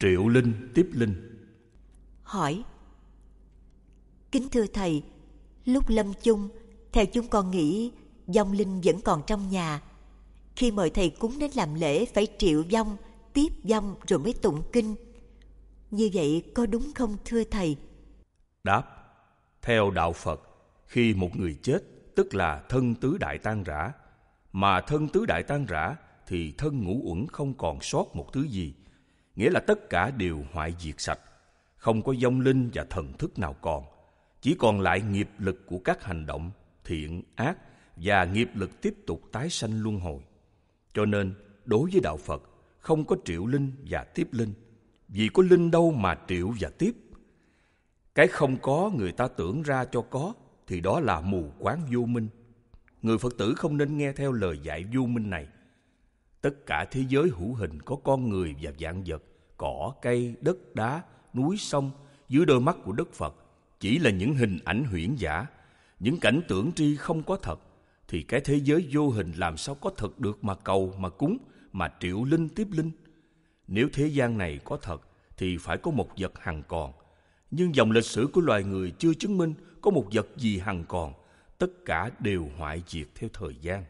Triệu linh tiếp linh. Hỏi Kính thưa thầy Lúc lâm chung Theo chúng con nghĩ Dòng linh vẫn còn trong nhà. Khi mời thầy cúng đến làm lễ Phải triệu vong Tiếp vong rồi mới tụng kinh. Như vậy có đúng không thưa thầy? Đáp Theo đạo Phật Khi một người chết Tức là thân tứ đại tan rã Mà thân tứ đại tan rã Thì thân ngũ uẩn không còn sót một thứ gì Nghĩa là tất cả đều hoại diệt sạch Không có vong linh và thần thức nào còn Chỉ còn lại nghiệp lực của các hành động Thiện, ác Và nghiệp lực tiếp tục tái sanh luân hồi Cho nên đối với đạo Phật Không có triệu linh và tiếp linh Vì có linh đâu mà triệu và tiếp cái không có người ta tưởng ra cho có thì đó là mù quáng vô minh. Người Phật tử không nên nghe theo lời dạy vô minh này. Tất cả thế giới hữu hình có con người và dạng vật, cỏ, cây, đất, đá, núi, sông dưới đôi mắt của Đức Phật chỉ là những hình ảnh huyễn giả, những cảnh tưởng tri không có thật thì cái thế giới vô hình làm sao có thật được mà cầu mà cúng mà triệu linh tiếp linh. Nếu thế gian này có thật thì phải có một vật hằng còn nhưng dòng lịch sử của loài người chưa chứng minh có một vật gì hằng còn, tất cả đều hoại diệt theo thời gian.